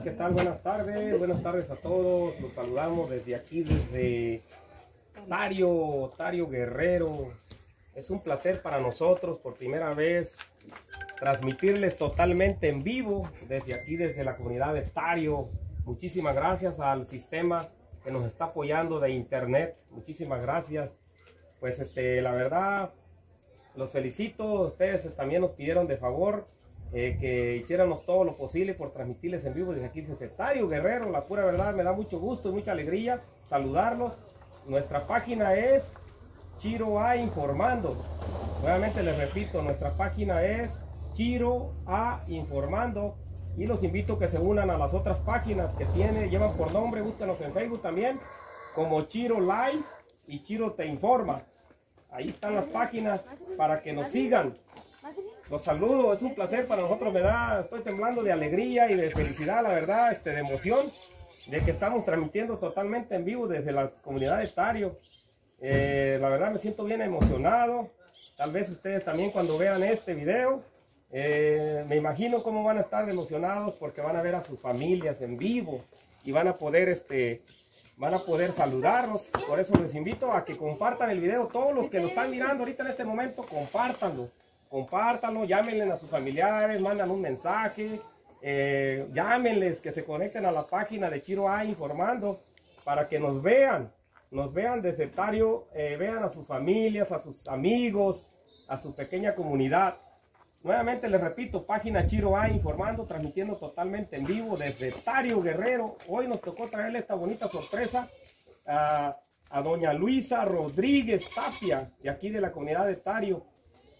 ¿Qué tal? Buenas tardes, buenas tardes a todos. Los saludamos desde aquí, desde Tario, Tario Guerrero. Es un placer para nosotros por primera vez transmitirles totalmente en vivo desde aquí, desde la comunidad de Tario. Muchísimas gracias al sistema que nos está apoyando de internet. Muchísimas gracias. Pues este, la verdad, los felicito. Ustedes también nos pidieron de favor eh, que hiciéramos todo lo posible por transmitirles en vivo desde aquí desde Tario Guerrero. La pura verdad me da mucho gusto y mucha alegría saludarlos. Nuestra página es Chiro A Informando. Nuevamente les repito, nuestra página es Chiro A Informando. Y los invito a que se unan a las otras páginas que tiene, llevan por nombre, búscanos en Facebook también, como Chiro Live y Chiro Te Informa. Ahí están las páginas para que nos sigan. Los saludo, es un placer para nosotros, me da, estoy temblando de alegría y de felicidad, la verdad, este, de emoción, de que estamos transmitiendo totalmente en vivo desde la comunidad de Tario. Eh, la verdad me siento bien emocionado, tal vez ustedes también cuando vean este video, eh, me imagino cómo van a estar emocionados porque van a ver a sus familias en vivo y van a poder, este, van a poder saludarnos. Por eso les invito a que compartan el video. Todos los que lo están mirando ahorita en este momento, compártanlo. Compártanlo, llámenle a sus familiares, mandan un mensaje, eh, llámenles que se conecten a la página de Chiro A informando para que nos vean, nos vean desde Tario, eh, vean a sus familias, a sus amigos, a su pequeña comunidad. Nuevamente les repito, página Chiro A informando, transmitiendo totalmente en vivo desde Tario Guerrero. Hoy nos tocó traerle esta bonita sorpresa a, a doña Luisa Rodríguez Tapia, de aquí de la comunidad de Tario.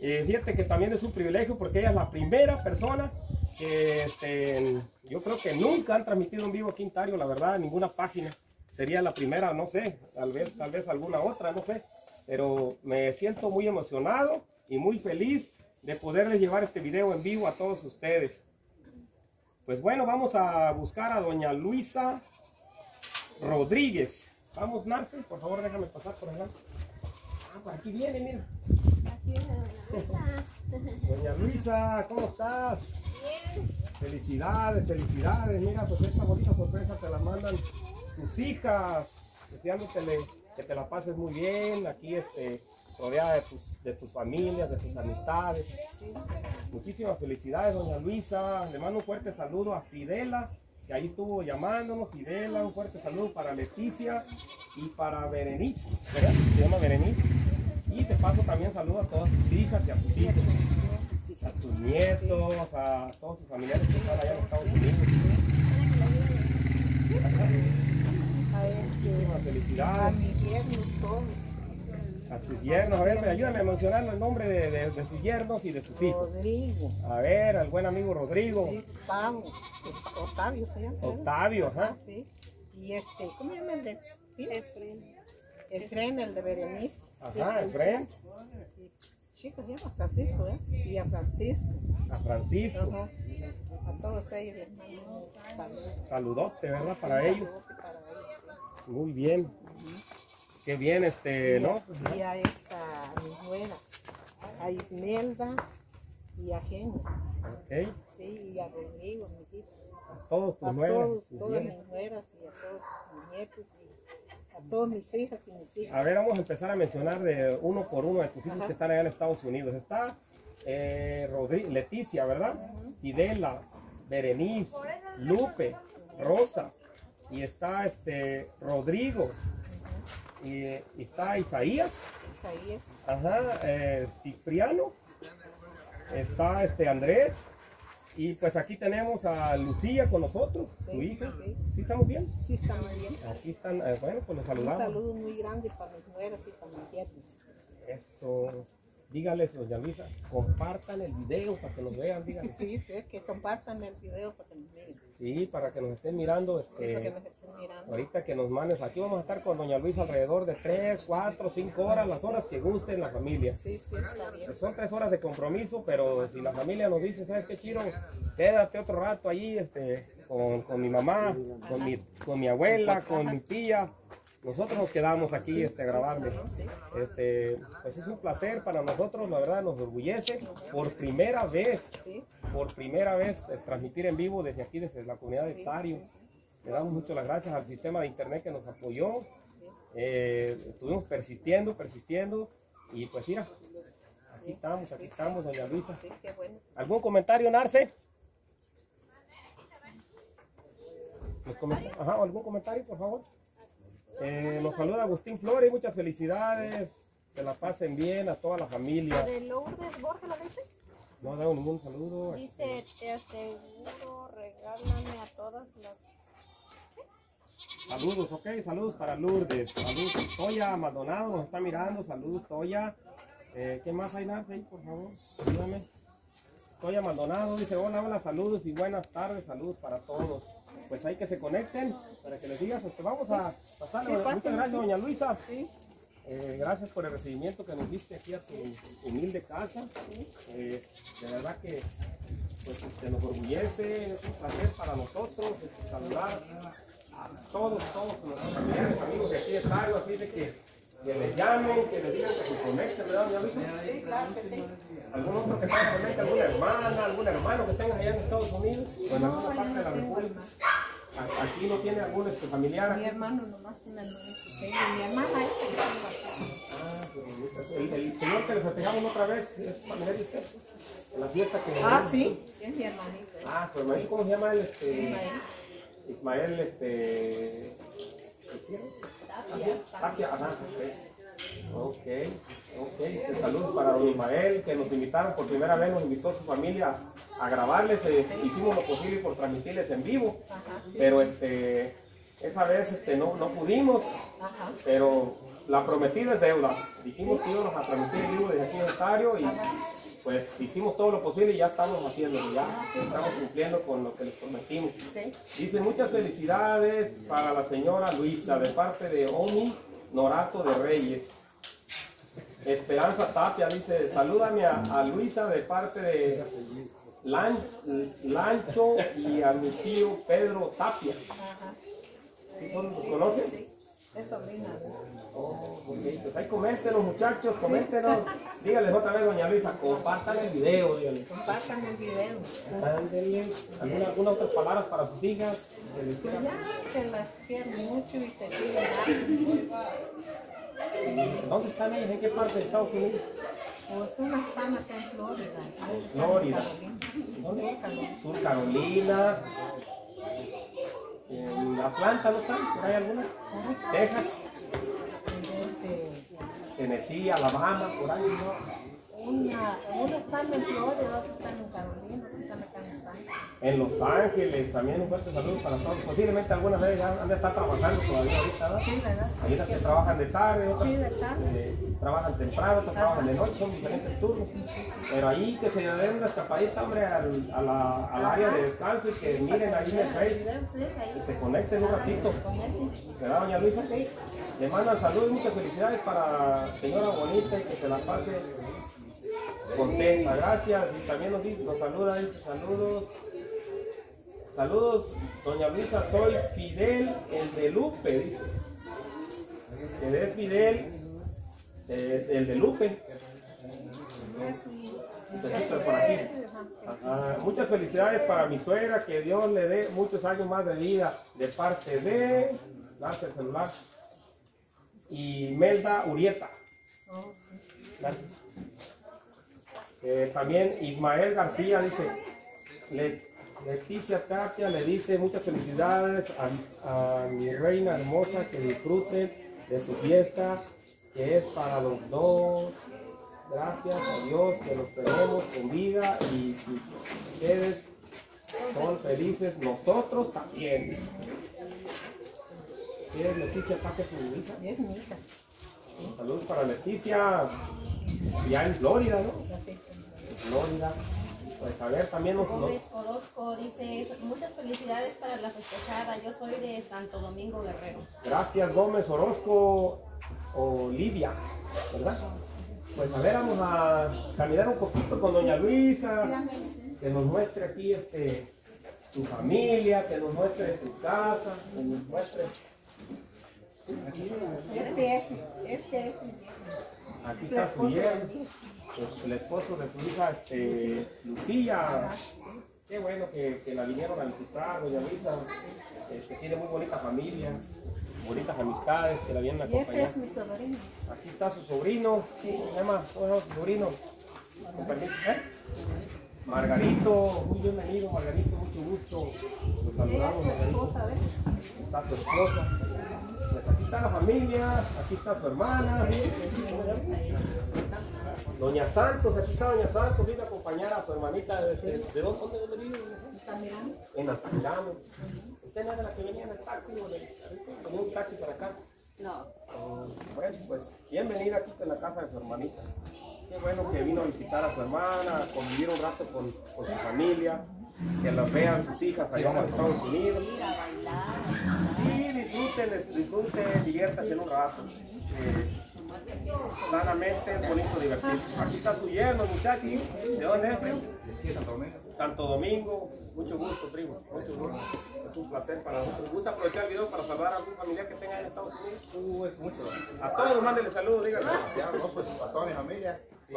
Eh, fíjate que también es un privilegio porque ella es la primera persona que este, yo creo que nunca han transmitido en vivo aquí en Tario, la verdad, ninguna página. Sería la primera, no sé, tal vez, alguna otra, no sé. Pero me siento muy emocionado y muy feliz de poderles llevar este video en vivo a todos ustedes. Pues bueno, vamos a buscar a doña Luisa Rodríguez. Vamos, Marcel, por favor, déjame pasar por allá. Ah, por aquí viene, mira. Doña Luisa, ¿cómo estás? Bien. Felicidades, felicidades. Mira, pues esta bonita sorpresa te la mandan tus hijas, deseándotele que te la pases muy bien aquí, este, rodeada de tus, de tus familias, de tus amistades. Muchísimas felicidades, doña Luisa. Le mando un fuerte saludo a Fidela, que ahí estuvo llamándonos. Fidela, un fuerte saludo para Leticia y para Berenice. Se llama Berenice. Y te paso también saludo a todas tus hijas y a tus hijos, a tus nietos, a todos tus familiares que están allá en Estados Unidos. A Muchísimas a felicidades. mis yernos todos. A tus yernos, a ver, ayúdame a mencionar el nombre de, de- de sus yernos y de sus hijos. Rodrigo. A ver, al buen amigo Rodrigo, Sí, Octavio. Octavio se llama. Octavio, ajá. Sí. Y este, ¿cómo se llama el de? Efren. Efren, el de Berenice. Ajá, Efren, Chico, se llama Francisco, ¿eh? Y a Francisco. a Francisco. Ajá. A todos ellos les mando saludos. Saludote, ¿verdad? Para ellos. Para ellos. Muy bien. Qué bien, este, Y a- ¿no? Y a esta, a mis nueras, a Ismelda y a Genio, Ok. sí, y a Rodrigo, mi hijo, A todos tus a nuevos. todos, tus todas mis nueras y a todos mis nietos todas mis hijas y mis hijos. A ver, vamos a empezar a mencionar de uno por uno de tus hijos Ajá. que están allá en Estados Unidos. Está eh, Rodri- Leticia, ¿verdad? Fidela, Berenice, Lupe, Rosa. Y está este Rodrigo. Y, y está Isaías. Isaías, Ajá, eh, Cipriano. Está este Andrés. Y pues aquí tenemos a Lucía con nosotros, su hija. sí. ¿Sí estamos bien? sí está muy bien. Aquí están, eh, bueno, pues los Un saludamos. saludo muy grande para mis nueras y para mis yernos. Eso. Dígales, doña Luisa, compartan el video para que nos vean, díganles. Sí, sí, que compartan el video para que nos miren, Sí, para que nos estén mirando. sí, Este, nos estén mirando. ahorita que nos mandes, aquí vamos a estar con doña Luisa alrededor de 3, 4, 5 horas, las horas que gusten la familia. Sí, sí, está bien. Son tres horas de compromiso, pero si la familia nos dice, ¿sabes qué, Chiro? Quédate otro rato allí este, con, con mi mamá, con mi, con mi abuela, con mi tía. Nosotros nos quedamos aquí este. Sí, Este, pues es un placer para nosotros, la verdad nos orgullece. Por primera vez sí, por primera vez eh, transmitir en vivo desde aquí, desde la comunidad de Tario. Le damos muchas las gracias al sistema de internet que nos apoyó. Eh, estuvimos persistiendo, persistiendo y pues mira, aquí estamos, aquí estamos, doña Luisa. ¿Algún comentario, Narce? Ajá, ¿algún comentario, por favor? Eh, nos saluda Agustín Flores, muchas felicidades. Que la pasen bien a toda la familia. De Lourdes Borges, ¿lo dice? No ha dado ningún saludo. Dice, te aseguro, regálame a todas las... Saludos, ok, saludos para Lourdes. Saludos, Toya Maldonado nos está mirando. Saludos, Toya. Eh, ¿Qué más hay, Nancy? ahí, por favor? Ayúdame. Toya Maldonado dice: Hola, hola, saludos y buenas tardes. Saludos para todos. Pues hay que se conecten para que les digas. este, vamos a pasarle. Sí, Muchas gracias, doña Luisa. Sí, Eh, gracias por el recibimiento que nos diste aquí a tu humilde casa. Eh, de verdad que pues, este, nos orgullece, es un placer para nosotros este, saludar a todos, todos nuestros familiares, amigos de aquí de Tario, así de que, que les llamen, que les digan que se conecten, ¿verdad, doña Luisa? sí, claro que sí. ¿Algún otro que tenga conecte, alguna hermana, algún hermano que tenga allá en Estados Unidos o en alguna parte de la República? Aquí no tiene algún este, familiar. Mi hermano nomás tiene el. Mi hermana esta que tengo aquí. Ah, qué bonito. El, el señor que le festejamos otra vez es familiar de usted. En la fiesta que. Ah, sí, es mi hermanito. Ah, su hermanito, ¿cómo se llama él? Este, Ismael. Ismael, este. ¿qué quiere? Tapia, ajá, ok. Ok. Este, saludos para don Ismael, que nos invitaron por primera vez, nos invitó a su familia a grabarles. eh, hicimos lo posible por transmitirles en vivo, Ajá, sí. pero este, esa vez este, no, no pudimos. Ajá. pero la prometida es deuda. Dijimos que íbamos a transmitir en vivo desde aquí en Ontario y pues hicimos todo lo posible y ya estamos haciéndolo, ya estamos cumpliendo con lo que les prometimos. Dice muchas felicidades para la señora Luisa de parte de Omi Norato de Reyes. Esperanza Tapia dice, salúdame a, a Luisa de parte de Lan- Lancho y a mi tío Pedro Tapia. Ajá. ¿Sí son- ¿Los conocen? Es sobrina. Oh, ok, pues ahí coméntenos muchachos, coméntenos. Díganles otra vez, doña Luisa, compartan el video, díganle. Compartan el video. Ándele. ¿Alguna, alguna otras palabras para sus hijas? Pues ya se las quiero mucho y se cuidan. ¿Dónde están ellas? ¿En qué parte de Estados Unidos? Pues una están acá en Florida. Florida. Sí, Carolina. Sur Carolina. En Atlanta, ¿no están? ¿Por ahí algunas? Texas, Este, Tennessee, Alabama, por ahí, ¿no? una, una está en Florida, otra está en Carolina, otra está acá en Los Ángeles. En Los Ángeles, también un fuerte saludo para todos. Posiblemente algunas de ellas han de estar trabajando todavía ahorita, ¿verdad? Sí, ¿verdad? Hay unas que trabajan de tarde, otras Sí, de tarde. eh, trabajan temprano, otras trabajan de noche, son diferentes turnos. Pero ahí que se den una escapadita, hombre, al, a la, al área de descanso y que miren ahí en el Face y se conecten un ratito. Conecten. ¿Verdad, doña Luisa? Sí. Le mandan saludos y muchas felicidades para señora bonita y que se la pase contenta. Gracias. Y también nos dice, nos saluda, dice saludos. Saludos, doña Luisa, soy Fidel, el de Lupe, dice. Que es Fidel, el de Lupe. Muchachitos por aquí. Ajá. Muchas felicidades para mi suegra, que Dios le dé muchos años más de vida de parte de, gracias el celular, y Melda Urieta. Gracias. Eh, también Ismael García dice, Le- Leticia Tapia le dice muchas felicidades a, a mi reina hermosa, que disfruten de su fiesta, que es para los dos. Gracias a Dios que los tenemos con vida y, y ustedes son felices, nosotros también. ¿Quieres Leticia Tapia su hija? Es mi hija. Saludos para Leticia, ya en Florida, ¿no? En Florida. Pues a ver, también nos... Gómez Orozco dice, muchas felicidades para la festejada. Yo soy de Santo Domingo Guerrero. Gracias Gómez Orozco, Olivia, ¿verdad? Pues a ver, vamos a caminar un poquito con doña Luisa, que nos muestre aquí este, su familia, que nos muestre su casa, que nos muestre... Este es, este es mi Aquí está su hija. pues, el esposo de su hija, este, Lucía. Qué bueno que, que la vinieron a visitar, doña Luisa, que tiene muy bonita familia, bonitas amistades, que la vienen a acompañar. es mi sobrino. Aquí está su sobrino, ¿cómo se llama? ¿Cómo se llama su sobrino? Con permiso, ¿eh? Margarito, muy bienvenido, Margarito, mucho gusto. Los saludamos. Está su esposa. Pues aquí está la familia, aquí está su hermana. Doña Santos, aquí está Doña Santos, vino a acompañar a su hermanita. ¿De, de, de dónde, dónde, vive? En Altamirano. ¿Usted no era la que venía en el taxi o en un taxi para acá? No. Oh, Bueno, pues bienvenida aquí en la casa de su hermanita. Qué bueno que vino a visitar a su hermana, a convivir un rato con, con su familia, que las vean sus hijas allá en Estados Unidos. Ir a bailar. Disfruten, disfruten, diviértanse en un rato. Eh, sanamente bonito divertirse. Aquí está su yerno, muchachos. ¿De dónde es, primo? Santo Domingo. Mucho gusto, primo. Mucho gusto. Es un placer para nosotros. ¿Gusta aprovechar el video para saludar a algún familiar que tenga en Estados Unidos? Uh, es mucho. A todos, mándenle saludos, díganle. Ya, no, pues para toda mi familia. Sí.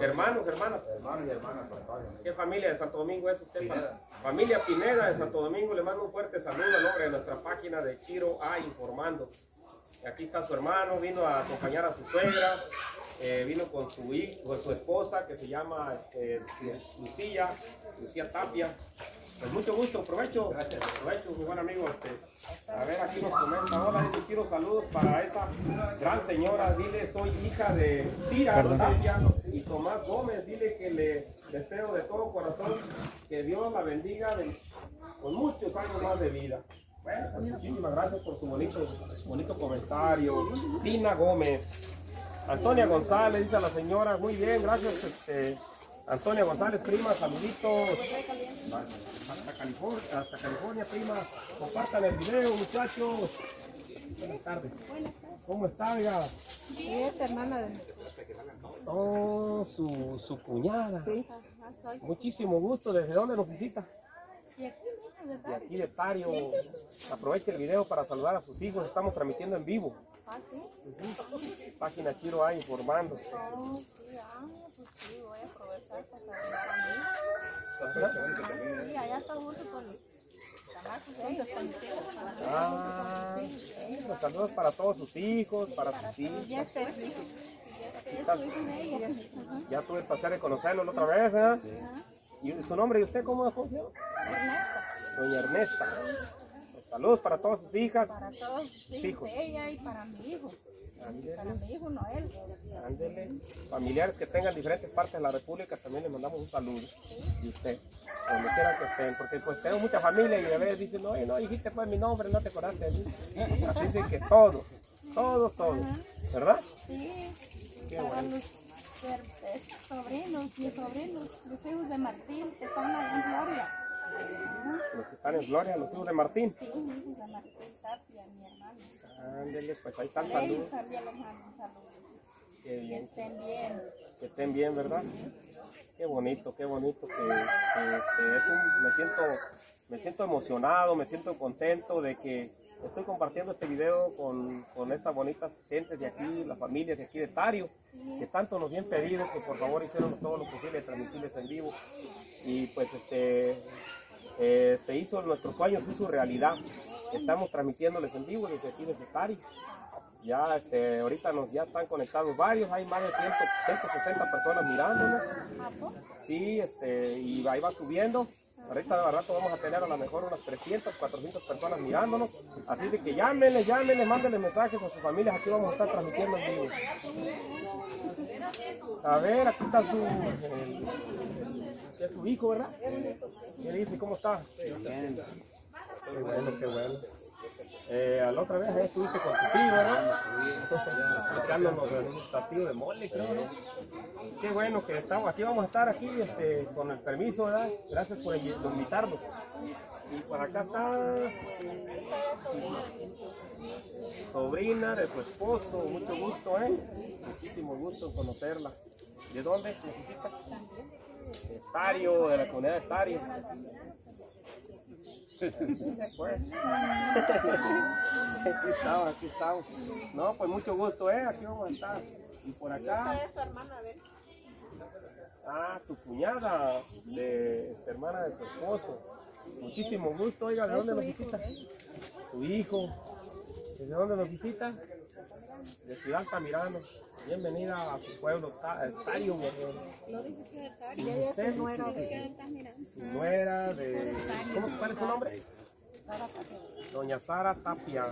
Hermanos, hermanas. hermanos y hermanas para. ¿Qué familia de Santo Domingo es usted? Pineda. Familia Pineda de Santo Domingo, le mando un fuerte saludo a nombre de nuestra página de Chiro A Informando. Aquí está su hermano, vino a acompañar a su suegra, eh, vino con su hijo, con su esposa que se llama este, Lucía, Lucía Tapia. Pues mucho gusto, provecho, provecho, mi buen amigo. Este, a ver, aquí nos comenta, hola, dice Chiro, saludos para esa gran señora, dile, soy hija de Cira Tapia y Tomás Gómez, dile que le deseo de todo corazón que Dios la bendiga con muchos años más de vida. Bueno, pues muchísimas gracias por su bonito, bonito comentario. Tina Gómez. Antonia González, dice la señora, muy bien, gracias. Este, Antonia González, prima, saluditos. Hasta California, prima. Compartan el video, muchachos. Buenas tardes. ¿Cómo está, oiga? Es hermana Oh, su, su cuñada. Sí. Muchísimo gusto. ¿Desde dónde nos visita? Y aquí De ¿verdad? aquí de Tario. Aproveche el video para saludar a sus hijos. Estamos transmitiendo en vivo. Ah, sí. Página Chiro A informando. Oh, sí, ah, pues sí, voy a aprovechar para saludar a mí. Sí, allá está junto con hijos. Ah, saludos para todos sus hijos, para sus hijas. Ya tuve el placer de conocerlo la otra vez, ¿eh? ¿Y su nombre y usted cómo, cómo se llama? Ernesto, Doña Ernesta. Saludos para todas sus hijas. para todos sus hijos Hijos. de ella y para mi hijo. Para mi hijo Noel. Ándele. Familiares que tengan diferentes partes de la República también les mandamos un saludo. Y usted, donde quiera que estén, porque pues tengo mucha familia y a veces dicen, no, no dijiste pues mi nombre, no te acordaste de mí. Así que todos, todos, todos, ¿verdad? Sí, para los sobrinos, mis sobrinos, los hijos de Martín, que están en Gloria. Los que están en Gloria, los hijos de Martín. Sí, hijos de Martín Tapia, mi hermano. Ándele, pues ahí está el Ellos saludo. también los mando un saludo. Qué Que estén bien. que estén bien, ¿verdad? Qué bonito, qué bonito que, que- que es un- me siento, me siento emocionado, me siento contento de que estoy compartiendo este video con, con estas bonitas gentes de aquí, las familias de aquí de Tario, que tanto nos bien pedido que por favor hicieron todo lo posible de transmitirles en vivo. Y pues este eh, se hizo nuestro sueño, se hizo realidad. Estamos transmitiéndoles en vivo desde aquí desde Tario. Ya este, ahorita nos ya están conectados varios, hay más de 100, 160 personas mirándonos. Sí, este, y ahí va subiendo. Ahorita al rato vamos a tener a lo mejor unas 300, 400 personas mirándonos. Así de que llámenles, llámenles, mándenle mensajes a sus familias. Aquí vamos a estar transmitiendo en vivo. A ver, aquí está su, el- es su hijo, ¿verdad? ¿Qué dice? ¿Cómo está? Bien. Qué bueno, qué bueno. Eh, a la otra vez estuviste con tu tío, ¿verdad? Explicándonos de un platillo de mole, creo, ¿no? Qué bueno que estamos, aquí vamos a estar aquí este, con el permiso. Gracias por invi- por invitarnos. Y por acá está sobrina de su esposo, mucho gusto, ¿eh? Muchísimo gusto conocerla. ¿De dónde necesita? De Tario, de la comunidad de Tario. Pues. aquí estamos, aquí estamos. No, pues mucho gusto, ¿eh? Aquí vamos a estar. Y por acá. es su hermana. Ah, su cuñada, de hermana de su esposo. Muchísimo gusto, oiga, ¿de dónde nos visita? Su hijo. ¿Desde dónde nos visita? De Ciudad Altamirano. Bienvenida a su pueblo, eh, Tario Guerrero. ¿Y usted? Su nuera de... ¿Cómo, ¿Cuál es su nombre? Doña Sara Tapia.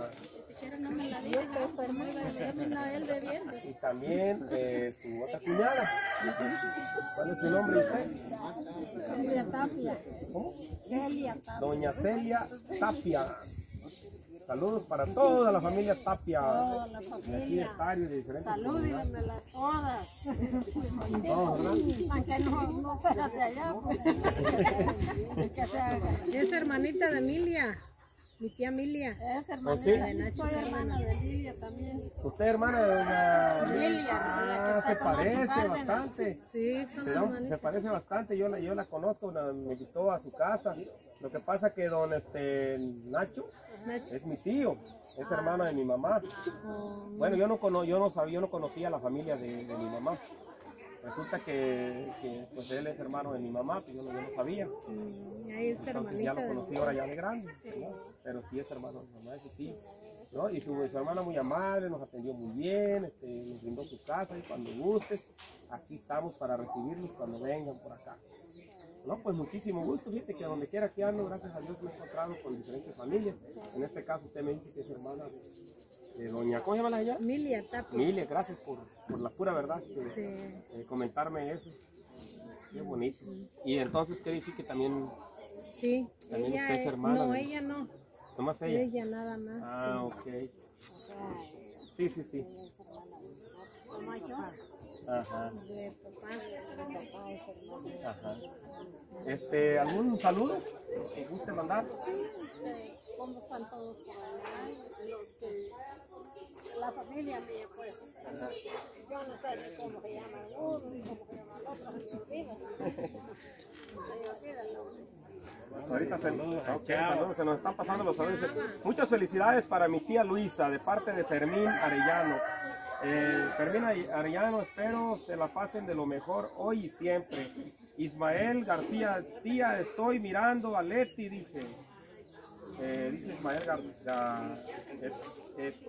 Y también eh, su otra cuñada. ¿Cuál es su nombre de usted? ¿Cómo? Doña Celia Tapia. Saludos para toda la familia Tapia. De de diferentes comunidades. Salúdenmela todas. Todos, ¿verdad? Aunque no, no sea de allá. pues. que. Es hermanita de Emilia, mi tía Emilia. Es ¿Oh, hermanita. sí? de Nacho Soy hermana de Lidia también. ¿Usted hermana de doña Emilia, la Ah, que se parece bastante. Sí, son Se, parece bastante, yo la, yo la conozco, la- me invitó a su casa. Lo que pasa que don este Nacho Nacho. es mi tío, es hermano de mi mamá. Bueno, yo no cono, yo no sabía, yo no conocía la familia de, de mi mamá. Resulta que, que, pues él es hermano de mi mamá, pues yo no, yo no sabía. Mm, Ahí es Entonces ya lo conocí ahora ya de grande, ¿no? Pero sí es hermano de mi mamá, sí. ¿no? Y su, su hermana muy amable, nos atendió muy bien, este, nos brindó su casa y cuando guste, aquí estamos para recibirlos cuando vengan por acá. No, pues muchísimo gusto, fíjate que donde quiera que ando, gracias a Dios me he encontrado con diferentes familias. En este caso usted me dice que es hermana de, de doña, ¿cómo se llama la ella? Emilia Tapia. Emilia, gracias por, por la pura verdad de, Sí. de comentarme eso. Qué bonito. Y entonces quiere decir que también, Sí, También ella usted es es- hermana No, de- ella no. Nomás ella. Ella nada más. Ah, ok. Sí, sí, sí. Ajá, De papá. ajá. Este, ¿algún saludo que guste mandar? Eh, ¿Cómo están todos por allá? Los que, la familia mía, pues. Yo no sé ni cómo se llaman uno, ni cómo se llaman otros, se me olvida. Se me olvida el. Ahorita se, ok, saludos, se nos están pasando los saludos. Muchas felicidades para mi tía Luisa de parte de Fermín Arellano. Eh, Fermín Arellano, espero se la pasen de lo mejor hoy y siempre. Ismael García, tía, estoy mirando a Leti, dice. Eh, dice Ismael García,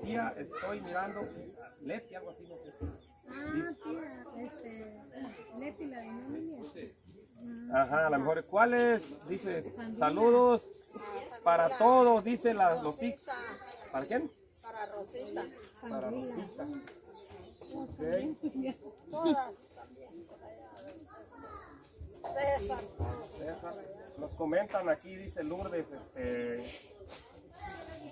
tía, estoy mirando a Leti, algo así, no sé. Ah, tía, este, Leti, la de. Ajá, a lo mejor, ¿cuáles? Dice, saludos para todos, dice la, los tic- ¿Para quién? Para Rosita. Para Rosita. Ok. Todas. César. Nos comentan aquí, dice Lourdes, este,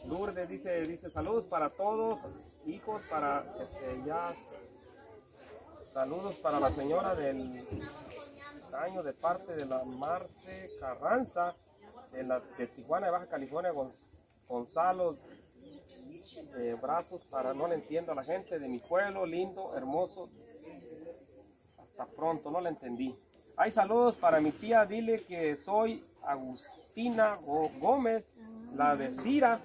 Lourdes dice, dice saludos para todos, hijos, para este, ya, saludos para la señora del año de parte de la Marte Carranza, de, la, de Tijuana, de Baja California, Gon- Gonzalo, eh, brazos para, no le entiendo a la gente de mi pueblo, lindo, hermoso, hasta pronto, no le entendí. Hay saludos para mi tía, dile que soy Agustina Gómez, la de Cira.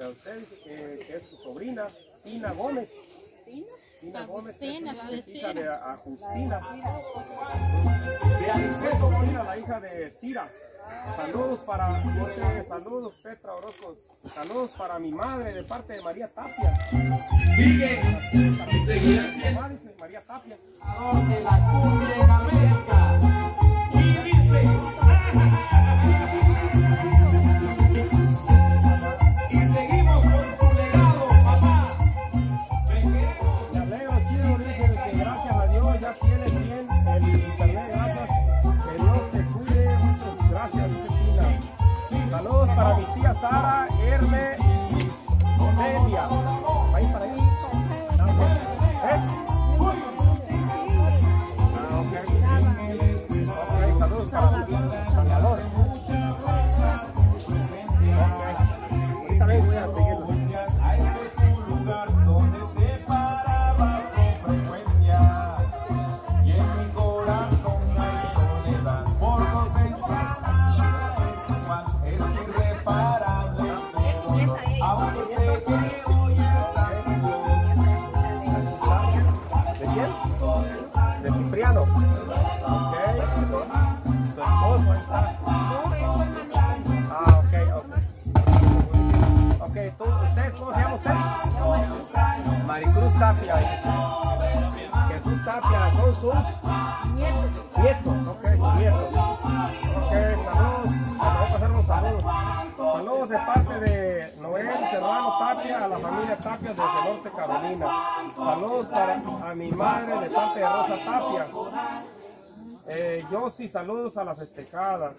A Usted dice que, que es su sobrina, Tina Gómez. Tina Gómez, es, hija de. Agustina. De Aniceto Molina, la hija de Cira. Saludos para José, saludos Petra Orozco, saludos para mi madre de parte de María Tapia. Sigue y seguirá siendo María Tapia. de la cumbia en América. De parte de Rosa Tapia. Eh, yo sí, saludos a la festejada.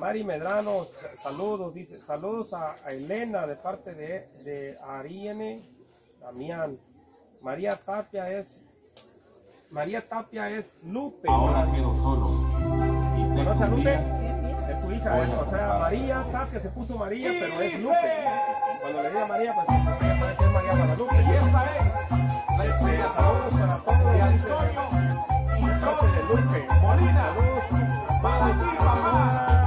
Mari Medrano, saludos, saludos a, Elena de parte de, de Ariene Damián. María Tapia es María Tapia es Lupe. Ahora quedo solo. Se ¿Conoce Lupe? Es su hija, Oye, o sea, María Tapia se puso María, pero es Lupe. Cuando le diga María, pues María Guadalupe. Y esta es. La espera es para pero a poco. Y yo me desculpe, molina, para ti mamá.